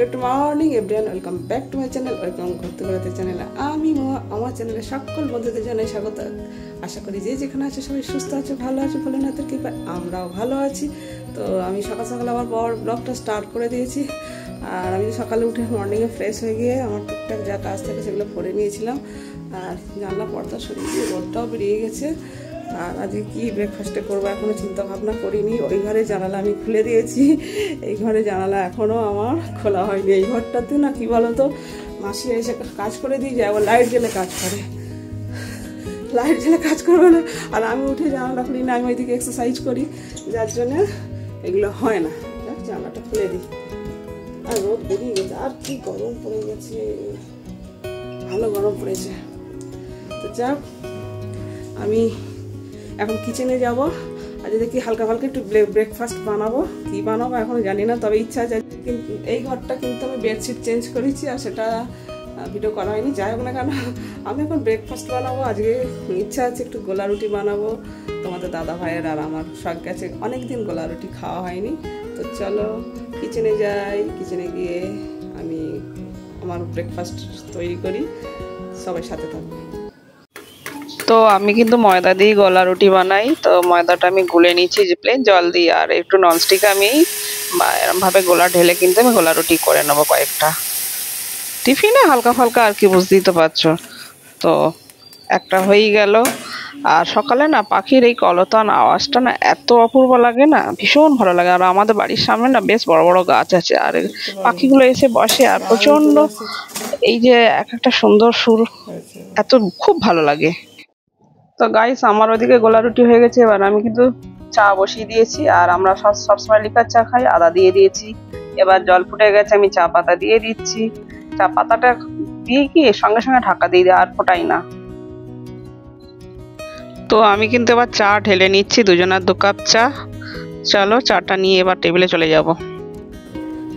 Good morning everyone welcome back to my channel welcome ঘুরতে বেড়াতে চ্যানেলে আমি আমার চ্যানেলে সকল বন্ধুদের জানাই স্বাগত। আশা করি যে যেখানে আছে সবাই সুস্থ আছে, ভালো আছে বলে না তো কৃপায় আমরাও ভালো আছি। তো আমি সকাল সকাল আমার বর ব্লগটা স্টার্ট করে দিয়েছি। আর আমি সকালে উঠে মর্নিংয়ে ফ্রেশ হয়ে গিয়ে আমার টুকটাক যা কাজ থাকে সেগুলো করে নিয়েছিলাম। আর জানলা পর্দা সরিয়ে দিয়ে রোদটাও বেরিয়ে গেছে। আর আজকে কি ব্রেকফাস্টে করব এখনও চিন্তা ভাবনা করিনি। ওই ঘরে জানালা আমি খুলে দিয়েছি। এই ঘরে জানালা এখনও আমার খোলা হয়নি। এই ঘরটাতে না কি বলতো, মাসি এসে কাজ করে দিয়ে যায়, আবার লাইট জ্বেলে কাজ করে। লাইট জ্বেলে কাজ করবে না। আর আমি উঠে জানালা খুলি না, আমি ওইদিকে এক্সারসাইজ করি। যার জন্য এগুলো হয় না। জানলাটা খুলে দিই। আর রোদ বেরিয়ে গেছে। আর কি গরম পড়ে গেছে। ভালো গরম পড়েছে। তো যাক, আমি এখন কিচেনে যাব। আজ দেখি হালকা হালকা একটু ব্রেকফাস্ট বানাবো। কি বানাবো এখনও জানি না, তবে ইচ্ছা আছে। কিন্তু এই ঘরটা কিন্তু আমি বেডশিট চেঞ্জ করেছি আর সেটা ভিডিও করা হয়নি। যাই হোক না কেন, আমি এখন ব্রেকফাস্ট বানাবো। আজকে ইচ্ছা আছে একটু গোলা রুটি বানাবো। তোমাদের দাদা ভাইয়ের আর আমার শখ গেছে। অনেকদিন গোলা রুটি খাওয়া হয়নি। তো চলো কিচেনে যাই। কিচেনে গিয়ে আমি আমার ব্রেকফাস্ট তৈরি করি। সবাই সাথে থাকব তো আমি কিন্তু ময়দা দিয়ে গলা রুটি বানাই। তো ময়দাটা আমি গুলে নিচ্ছি যে প্লেন জল দিয়ে। আর একটু ননস্টিক আমি এরমভাবে গোলা ঢেলে কিন্তু আমি গোলা রুটি করে নেব কয়েকটা। টিফিনে হালকা ফালকা আর কি বুঝতেই তো পারছ। তো একটা হয়েই গেল। আর সকালে না পাখির এই কলতান আওয়াজটা না এত অপূর্ব লাগে না, ভীষণ ভালো লাগে। আর আমাদের বাড়ির সামনে না বেশ বড় বড় গাছ আছে। আর পাখিগুলো এসে বসে আর প্রচণ্ড এই যে এক একটা সুন্দর সুর, এত খুব ভালো লাগে। তো গাইস আমার ওদিকে গোলা রুটি হয়ে গেছে এবার আমি কিন্তু চা বসিয়ে দিয়েছি আর আমরা সব সবসময় লিকার চা খাই আদা দিয়ে দিয়েছি। এবার জল ফুটে গেছে আমি চা পাতা দিয়ে দিচ্ছি। চা পাতাটা দিয়ে কি সঙ্গে সঙ্গে ঢাকা দিয়ে দিই আর ফোটাই না। তো আমি কিন্তু এবার চা ঢেলে নিচ্ছি দুজনের দু কাপ চা। চলো চাটা নিয়ে এবার টেবিলে চলে যাব।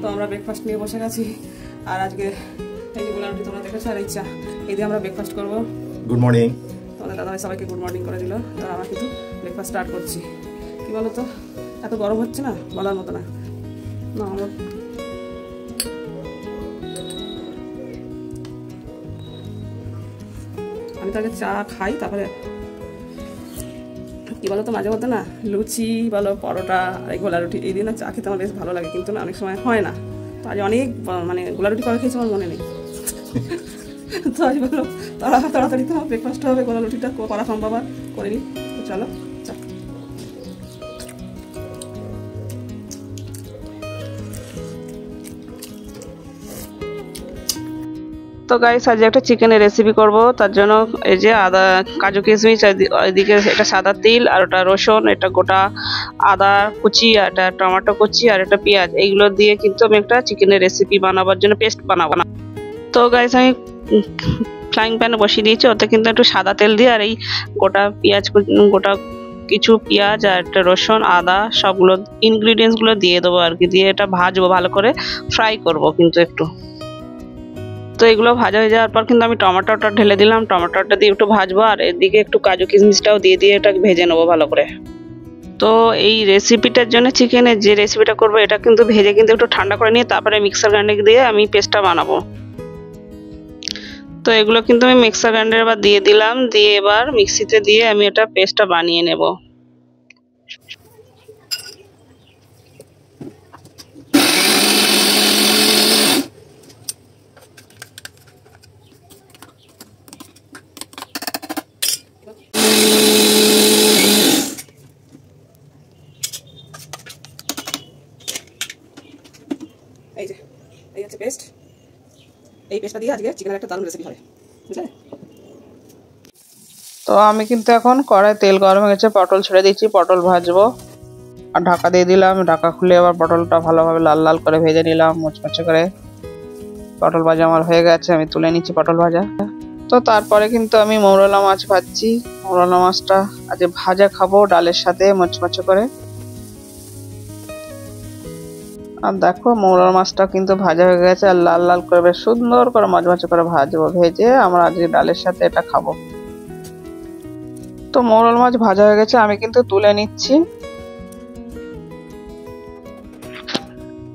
তো আমরা ব্রেকফাস্ট নিয়ে বসে গেছি আর আজকে এই যে গোলা রুটি তোমরা দেখেছ আর এই চা এই দিয়ে আমরা ব্রেকফাস্ট করব। গুড মর্নিং দাদাভাই সবাইকে গুড মর্নিং করে দিল। তো আমরা কিন্তু ব্রেকফাস্ট স্টার্ট করছি। কি বলো তো এত গরম হচ্ছে না? বলার মতো না। না, আমরা আমি তো আগে চা খাই, তারপরে কি বলো তো মাঝে মধ্যে না, লুচি বলো, পরোটা এই গোলা রুটি, এই দিন চা খেতে আমার বেশ ভালো লাগে, কিন্তু না, অনেক সময় হয় না। তো আজ অনেক মানে গোলা রুটি কবে খেয়েছি আমার মনে নেই। তো আজ বলো তাড়া তাড়াতাড়ি তো ব্রেকফাস্ট হবে, গোলা রুটিটা করা সম্ভব আর করে নিই তো চলো তো গাইস আজ একটা চিকেনের রেসিপি করব। তার জন্য এই যে আদা, কাজু কিশমিশ এদি- এদিকে এটা সাদা তিল, আর ওটা রসুন, এটা গোটা আদা কুচি, আর এটা টমেটো কুচি, আর এটা পেঁয়াজ। এইগুলো দিয়ে কিন্তু আমি একটা চিকেনের রেসিপি বানাবার জন্য পেস্ট বানাবো না। তো গাইস আমি ফ্রাইং প্যানে বসিয়ে দিয়েছি, ওতে কিন্তু একটু সাদা তেল দিয়ে আর এই গোটা পেঁয়াজ গোটা কিছু পেঁয়াজ আর একটা রসুন, আদা সবগুলো ইনগ্রিডিয়েন্টসগুলো দিয়ে দেবো আর কি, দিয়ে এটা ভাজবো ভালো করে ফ্রাই করব কিন্তু একটু। তো এগুলো ভাজা হয়ে যাওয়ার পর কিন্তু আমি টমেটোটা ঢেলে দিলাম, টমেটোটা দিয়ে একটু ভাজবো আর এদিকে একটু কাজু কিশমিশটাও দিয়ে দিয়ে এটা ভেজে নেব ভালো করে। তো এই রেসিপিটার জন্য চিকেনের যে রেসিপিটা করব, এটা কিন্তু ভেজে কিন্তু একটু ঠান্ডা করে নিয়ে তারপরে মিক্সার গ্রাইন্ডার দিয়ে আমি পেস্টটা বানাবো। তো এগুলো কিন্তু আমি মিক্সার গ্রাইন্ডারে এবার দিয়ে দিলাম, দিয়ে এবার মিক্সিতে দিয়ে আমি এটা পেস্টটা বানিয়ে নেব। পেস্টটা দিয়ে আজকে চিকেনের একটা দারুণ রেসিপি হবে। তো আমি কিন্তু এখন কড়াই তেল গরম হয়ে গেছে, পটল ছেড়ে দিচ্ছি পটল ভাজবো। আর ঢাকা দিয়ে দিলাম, ঢাকা খুলে আবার পটলটা ভালোভাবে লাল লাল করে ভেজে নিলাম, মুচমুচে করে। পটল ভাজা আমার হয়ে গেছে, আমি তুলে নিচ্ছি পটল ভাজা। তো তারপরে কিন্তু আমি মৌরলা মাছ ভাজছি, মৌরলা মাছটা আজ ভাজা খাব ডালের সাথে মুচমুচে করে। আর দেখো মৌরলা মাছটা কিন্তু ভাজা হয়ে গেছে আর লাল লাল করে, বেশ সুন্দর করে মচমচে করে ভাজবো। ভেজে আমরা আজকে ডালের সাথে এটা খাব। তো মৌরল মাছ ভাজা হয়ে গেছে, আমি কিন্তু তুলে নিচ্ছি।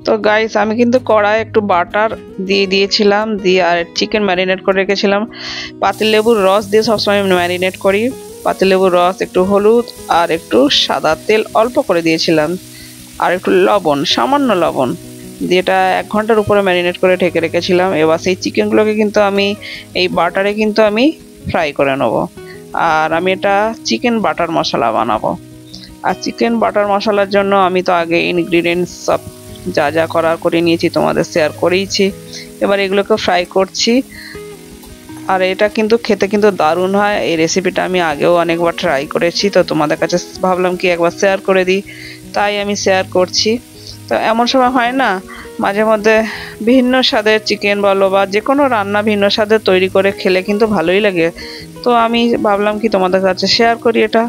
তো গাইস আমি কিন্তু কড়াই একটু বাটার দিয়ে দিয়েছিলাম, দিয়ে আর চিকেন ম্যারিনেট করে রেখেছিলাম। পাতিলেবুর রস দিয়ে সবসময় ম্যারিনেট করি। পাতিলেবুর রস, একটু হলুদ আর একটু সাদা তেল অল্প করে দিয়েছিলাম। আর একটু লবণ, সামান্য লবণ দিয়ে এটা এক ঘণ্টার উপরে ম্যারিনেট করে ঢেকে রেখেছিলাম। এবার সেই চিকেনগুলোকে কিন্তু আমি, এই বাটারে কিন্তু আমি ফ্রাই করে নেব। আর আমি এটা চিকেন বাটার মশলা বানাবো। আর চিকেন বাটার মশলার জন্য আমি তো আগে ইনগ্রিডিয়েন্টস সব যা যা করার করে নিয়েছি তোমাদের শেয়ার করেইছি। এবার এগুলোকে ফ্রাই করছি। আর এটা কিন্তু খেতে কিন্তু দারুণ হয়। এই রেসিপিটা আমি আগেও অনেকবার ট্রাই করেছি, তো তোমাদের কাছে ভাবলাম কি একবার শেয়ার করে দিই। তাই আমি শেয়ার করছি। তো এমন সময় হয় না, মাঝে মধ্যে ভিন্ন স্বাদের চিকেন বলো বা যে কোনো রান্না ভিন্ন স্বাদের তৈরি করে খেলে কিন্তু ভালোই লাগে। তো আমি ভাবলাম কি তোমাদের কাছে শেয়ার করি এটা।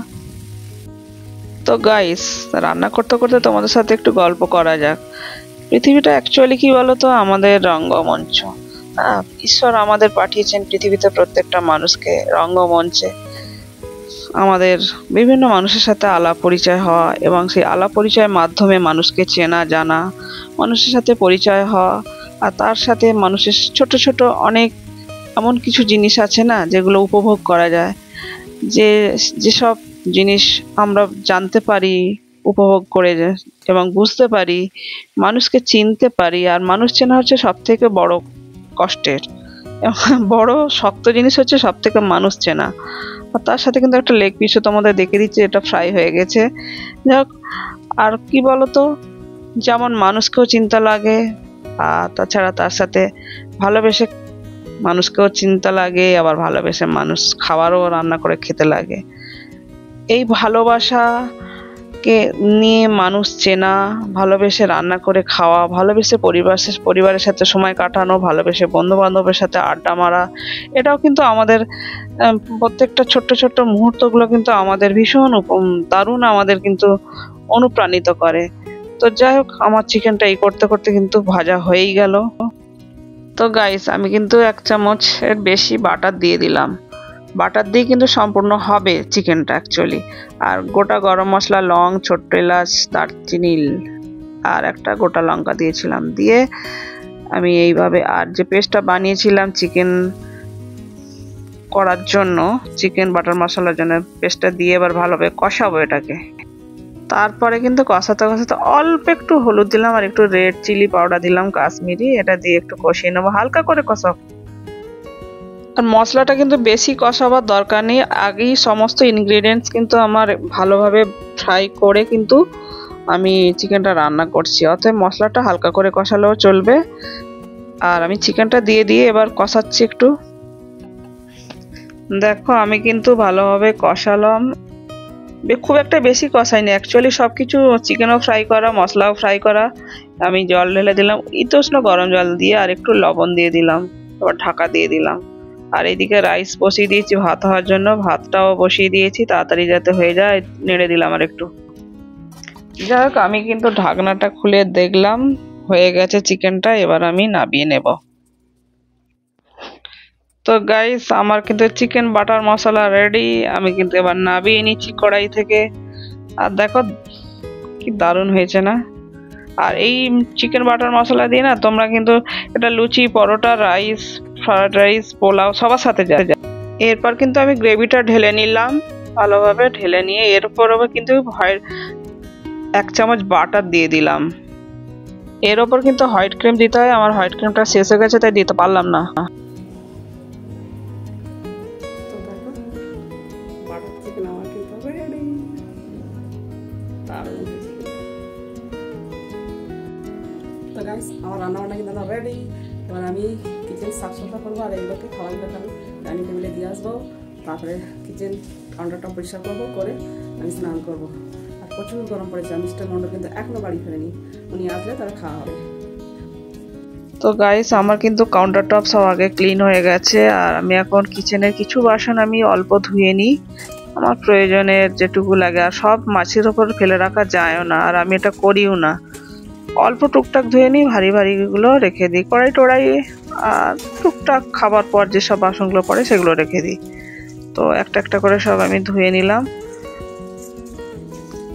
তো গাইস রান্না করতে করতে তোমাদের সাথে একটু গল্প করা যাক। পৃথিবীটা অ্যাকচুয়ালি কি বলো তো আমাদের রঙ্গমঞ্চ। হ্যাঁ ঈশ্বর আমাদের পাঠিয়েছেন পৃথিবীতে প্রত্যেকটা মানুষকে রঙ্গমঞ্চে। আমাদের বিভিন্ন মানুষের সাথে আলাপ পরিচয় হওয়া এবং সেই আলাপ পরিচয়ের মাধ্যমে মানুষকে চেনা, জানা, মানুষের সাথে পরিচয় হওয়া আর তার সাথে মানুষের ছোট ছোট অনেক এমন কিছু জিনিস আছে না যেগুলো উপভোগ করা যায়। যে, যেসব জিনিস আমরা জানতে পারি, উপভোগ করে এবং বুঝতে পারি, মানুষকে চিনতে পারি আর মানুষ চেনা হচ্ছে সব থেকে বড় কষ্টের। বড় শক্ত জিনিস হচ্ছে সব থেকে মানুষ চেনা। আর তার সাথে কিন্তু একটা লেগ পিসও তোমাদের দেখে দিচ্ছে, এটা ফ্রাই হয়ে গেছে। যাই আর কি বলতো? যেমন মানুষকেও চিন্তা লাগে, আর তাছাড়া তার সাথে ভালোবেসে মানুষকেও চিন্তা লাগে, আবার ভালোবেসে মানুষ খাবারও রান্না করে খেতে লাগে। এই ভালোবাসাকে নিয়ে মানুষ চেনা, ভালোবেসে রান্না করে খাওয়া, ভালোবেসে পরিবার পরিবারের সাথে সময় কাটানো, ভালোবেসে বন্ধু বান্ধবের সাথে আড্ডা মারা, এটাও কিন্তু আমাদের প্রত্যেকটা ছোট্ট ছোট্ট মুহূর্তগুলো কিন্তু আমাদের ভীষণ দারুণ আমাদের কিন্তু অনুপ্রাণিত করে। তো যাই হোক, আমার চিকেনটা এই করতে করতে কিন্তু ভাজা হয়েই গেল। তো গাইস আমি কিন্তু এক চামচের বেশি বাটার দিয়ে দিলাম। বাটার দিয়ে কিন্তু সম্পূর্ণ হবে চিকেনটা অ্যাকচুয়ালি আর গোটা গরম মশলা, লং, ছোট্ট এলাচ, দারচিনি আর একটা গোটা লঙ্কা দিয়েছিলাম। দিয়ে আমি এইভাবে আর যে পেস্টটা বানিয়েছিলাম চিকেন করার জন্য, চিকেন বাটার মশলার জন্য পেস্টটা দিয়ে এবার ভালোভাবে কষাবো এটাকে। তারপরে কিন্তু কষাতে কষাতে অল্প একটু হলুদ দিলাম আর একটু রেড চিলি পাউডার দিলাম, কাশ্মীরি। এটা দিয়ে একটু কষিয়ে নেব। হালকা করে কষা আর মশলাটা কিন্তু বেশি কষাবার দরকার নেই। আগেই সমস্ত ইনগ্রিডিয়েন্টস কিন্তু আমার ভালোভাবে ফ্রাই করে কিন্তু আমি চিকেনটা রান্না করছি। অতএব মশলাটা হালকা করে কষালেও চলবে। আর আমি চিকেনটা দিয়ে দিয়ে এবার কষাচ্ছি একটু। দেখো, আমি কিন্তু ভালোভাবে কষালাম। খুব একটা বেশি কষাইনি। অ্যাকচুয়ালি সব কিছু চিকেনও ফ্রাই করা, মশলাও ফ্রাই করা। আমি জল ঢেলে দিলাম, ইতোষ্ণ গরম জল দিয়ে আর একটু লবণ দিয়ে দিলাম। এবার ঢাকা দিয়ে দিলাম। আর এইদিকে রাইস বসিয়ে দিয়েছি, ভাত হওয়ার জন্য। ভাতটাও বসিয়ে দিয়েছি, তাড়াতাড়ি যাতে হয়ে যায়, নেড়ে দিলাম আর একটু। যাই হোক, আমি কিন্তু ঢাকনাটা খুলে দেখলাম, হয়ে গেছে চিকেনটা এবার আমি নাবিয়ে নেব। তো গাইস আমার কিন্তু চিকেন বাটার মশলা রেডি আমি কিন্তু এবার নাবিয়ে নিচ্ছি কড়াই থেকে। আর দেখো, কি দারুণ হয়েছে না? আর এই চিকেন বাটার মশলা দিয়ে না, তোমরা কিন্তু এটা luchi, paratha rice fried rice, pulao সবার সাথে যায়। এরপর কিন্তু আমি গ্রেভিটা ঢেলে নিলাম। ভালোভাবে ঢেলে নিয়ে এরপর কিন্তু হোয়াইট এক চামচ বাটার দিয়ে দিলাম। এর ওপর কিন্তু হোয়াইট ক্রিম দিতে হয়। আমার হোয়াইট ক্রিমটা শেষ হয়ে গেছে, তাই দিতে পারলাম না। আমার কিন্তু রেডি এবার আমি কিচেন সাফ সাফা করব আর এইগুলোকে খাবারগুলোকে আমি। ডাইনিং টেবিলে দিয়ে আসব, তারপরে কিচেন কাউন্টারটা পরিষ্কার করব, করে আমি স্নান করব। আর প্রচুর গরম পড়েছে মিস্টার মন্ডল কিন্তু এখনও বাড়ি ফেরেনি। উনি আসলে তারা খাওয়া হবে। তো গাইস আমার কিন্তু কাউন্টার টপ সব আগে ক্লিন হয়ে গেছে, আর আমি এখন কিচেনের কিছু বাসন আমি অল্প ধুয়ে নিই। আমার প্রয়োজনের যেটুকু লাগে, আর সব মাছের ওপর ফেলে রাখা যায়ও না, আর আমি এটা করিও না। অল্প টুকটাক ধুয়ে নিই, ভারী ভারীগুলো রেখে দিই কড়াই টড়াই টুকটাক খাবার পর যেসব বাসনগুলো পড়ে সেগুলো রেখে দিই। তো একটা একটা করে সব আমি ধুয়ে নিলাম।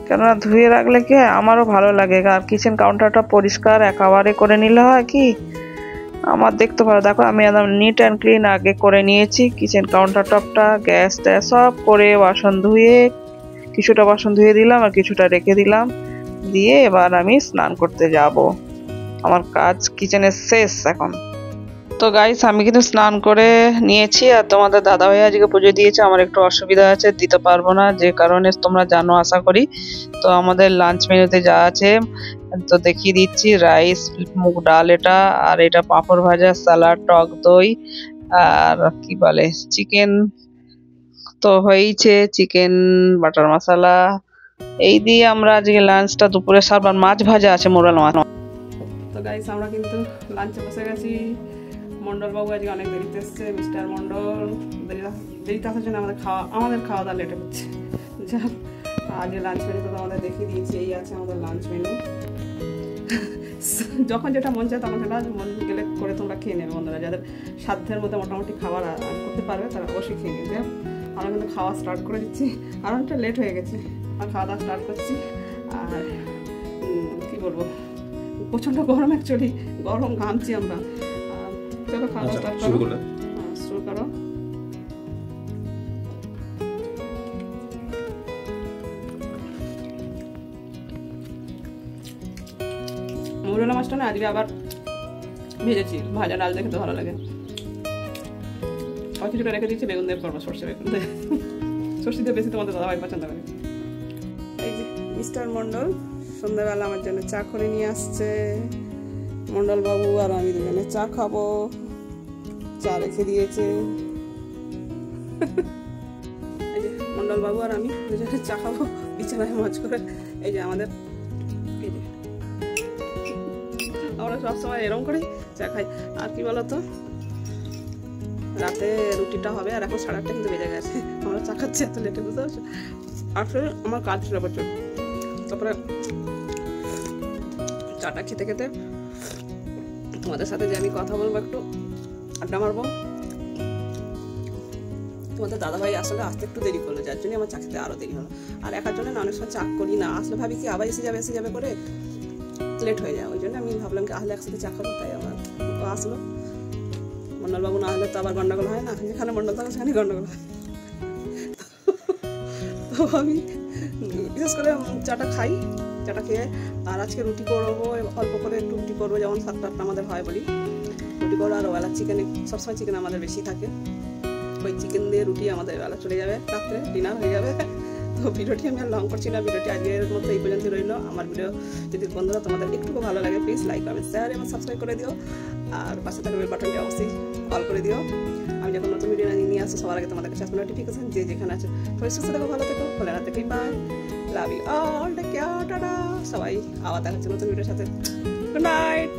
কেননা ধুয়ে রাখলে কি হয়, আমারও ভালো লাগে। আর কিচেন কাউন্টারটা পরিষ্কার, একেবারে করে নিলে হয় কি? আমার দেখতে পারো দেখো, আমি একদম নিট অ্যান্ড ক্লিন আগে করে নিয়েছি। কিচেন কাউন্টার টপটা গ্যাস ট্যাস সব করে বাসন ধুয়ে, কিছুটা বাসন ধুয়ে দিলাম আর কিছুটা রেখে দিলাম। দিয়ে এবার আমি স্নান করতে যাব। আমার কাজ কিচেনের শেষ এখন। তো গাইস আমি কিন্তু স্নান করে নিয়েছি আর তোমাদের দাদা ভাই আজকে পুজো দিয়েছে। আমার একটু অসুবিধা আছে, দিতে পারব না, যে কারণে তোমরা জানো, আশা করি। তো আমাদের লাঞ্চ মেনুতে যা আছে, তো দেখিয়ে দিচ্ছি। রাইস মুগ ডাল এটা, আর এটা পাঁপড় ভাজা স্যালাড টক দই, আর কি বলে চিকেন তো হয়েইছে। চিকেন বাটার মশলা এই দিয়ে আমরা আজকে লাঞ্চটা দুপুরে সারবার মাছ ভাজা আছে মোরাল মাছ। তো গাইস আমরা কিন্তু লাঞ্চে বসে গেছি। মন্ডল বাবু আজকে অনেক দেরিতে এসছে, মিস্টার মন্ডল দেরি- দেরিতে আসার জন্য আমাদের খাওয়া আমাদের খাওয়া দাওয়া লেটে হচ্ছে। যাক আজকে লাঞ্চ মেনু তো আমাদের দেখিয়ে দিয়েছি, এই আছে আমাদের লাঞ্চ মেনু যখন যেটা মন চায় তখন সেটা মন গেলে করে তোমরা খেয়ে নেবে বন্ধুরা। যাদের সাধ্যের মধ্যে মোটামুটি খাবার করতে পারবে তারা অবশ্যই খেয়ে নেবে। আমরা কিন্তু খাওয়া স্টার্ট করে দিচ্ছি। আর অনেকটা লেট হয়ে গেছে। আর খাওয়া দাওয়া স্টার্ট করছি। আর কি বলব? প্রচণ্ড গরম অ্যাকচুয়ালি গরম ঘামছি আমরা। চলো খাওয়া দাওয়া আচ্ছা স্টার্ট শুরু করো হ্যাঁ, শুরু করো। মৌরলা মাছটা না আজকে আবার ভেজেছি। ভাজা ডাল দেখে তো ভালো লাগে। আর কিছুটা রেখে দিচ্ছি বেগুন দিয়ে করব সর্ষে বেগুন দিয়ে। সর্ষে দিয়ে বেশি তোমাদের দাদাভাই পছন্দ করে। এই যে মিস্টার মন্ডল সন্ধ্যাবেলা আমার জন্য চা করে নিয়ে আসছে। মন্ডল বাবু আর আমি দুজনে চা খাব। চা রেখে দিয়েছে। মন্ডল বাবু আর আমি চা খাব, বিছানায় মজ করে। এই যে আমাদের, এই যে। আমরা সবসময় এরকম করেই চা খাই। আর কি বলতো? রাতে রুটিটা হবে আর এখন সাড়ে আটটা কিন্তু বেজে গেছে। আমরা চা খাচ্ছি, এত লেটে বুঝতে পারছ? আসলে আমার কাজ ছিল প্রচুর তারপরে চাটা খেতে খেতে তোমাদের সাথে যে আমি কথা বলব একটু আড্ডা মারবো? তোমাদের দাদাভাই আসলে আসতে একটু দেরি করল, যার জন্য আমার চাকরিতে আরও দেরি হলো। আর একার জন্য না, অনেক সময় চা করি না। আসলে ভাবি কি, আবার এসে যাবে এসে যাবে করে লেট হয়ে যায়। ওই জন্য আমি ভাবলাম কি আসলে একসাথে চা খাব, তাই আমার আসলো। মন্ডলবাবু না হলে তো আবার গন্ডগোল হয় না। যেখানে মন্ডল থাকে সেখানে গন্ডগোল হয়। তো আমি বিশেষ করে চাটা খাই, চাটা খেয়ে, আর আজকে রুটি করব, অল্প করে একটু রুটি করব, যেমন সাতটা আটটা আমাদের হয় বলি। রুটি করব আর ওবেলা চিকেন সবসময় চিকেন আমাদের বেশি থাকে। ওই চিকেন দিয়ে রুটি আমাদের বেলা চলে যাবে, রাত্রে ডিনার হয়ে যাবে। তো ভিডিওটি আমি আর লং করছি না, ভিডিওটি আজকের মতো এই পর্যন্ত রইল। আমার ভিডিও যদি বন্ধুরা তোমাদের একটু ভালো লাগে প্লিজ লাইক কমেন্ট শেয়ার এবং সাবস্ক্রাইব করে দিও। আর পাশে থাকা বেল বাটনটি অবশ্যই কল করে দিও। আমি যখন নতুন ভিডিও নিয়ে আসো সবার আগে তোমাদের কাছে আসবে নোটিফিকেশন যে যেখানে আছে। সবাই সুস্থ থেকো, ভালো থেকো খোলা রাতে bye love you all take care tata সবাই, আবার দেখা হচ্ছে নতুন ভিডিওর সাথে। Good night